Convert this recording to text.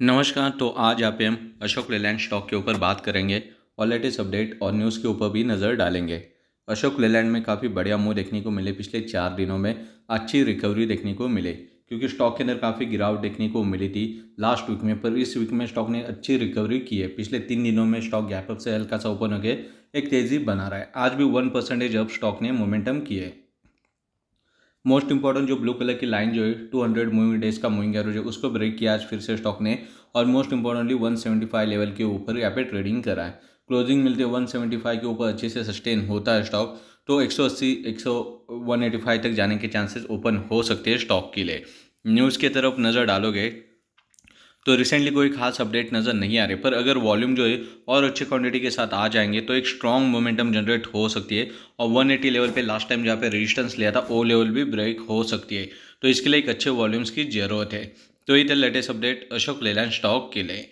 नमस्कार तो आज आप हम अशोक लेलैंड स्टॉक के ऊपर बात करेंगे और लेटेस्ट अपडेट और न्यूज़ के ऊपर भी नज़र डालेंगे। अशोक लेलैंड में काफ़ी बढ़िया मुँह देखने को मिले। पिछले चार दिनों में अच्छी रिकवरी देखने को मिले, क्योंकि स्टॉक के अंदर काफ़ी गिरावट देखने को मिली थी। लास्ट वीक में, पर इस वीक में स्टॉक ने अच्छी रिकवरी की है। पिछले तीन दिनों में स्टॉक गैप अप से हल्का सा ओपन होकर एक तेज़ी बना रहा है। आज भी वन परसेंटेज अब स्टॉक ने मोमेंटम किए मोस्ट इंपॉर्टेंट जो ब्लू कलर की लाइन जो है 200 मूविंग डेज़ का मूविंग एवरेज है उसको ब्रेक किया आज फिर से स्टॉक ने और मोस्ट इंपॉर्टेंटली 175 लेवल के ऊपर यहाँ पे ट्रेडिंग करा है क्लोजिंग मिलती है 175 के ऊपर अच्छे से सस्टेन होता है स्टॉक तो 180 100 185 तक जाने के चांसेस ओपन हो सकते हैं स्टॉक के लिए न्यूज़ की तरफ़ नज़र डालोगे तो रिसेंटली कोई खास अपडेट नज़र नहीं आ रही, पर अगर वॉल्यूम जो है और अच्छे क्वांटिटी के साथ आ जाएँगे तो एक स्ट्रॉन्ग मोमेंटम जनरेट हो सकती है और 180 लेवल पे लास्ट टाइम जहाँ पे रेजिस्टेंस लिया था वो लेवल भी ब्रेक हो सकती है। तो इसके लिए एक अच्छे वॉल्यूम्स की ज़रूरत है। तो ये थे latest update Ashok Leyland stock के लिए।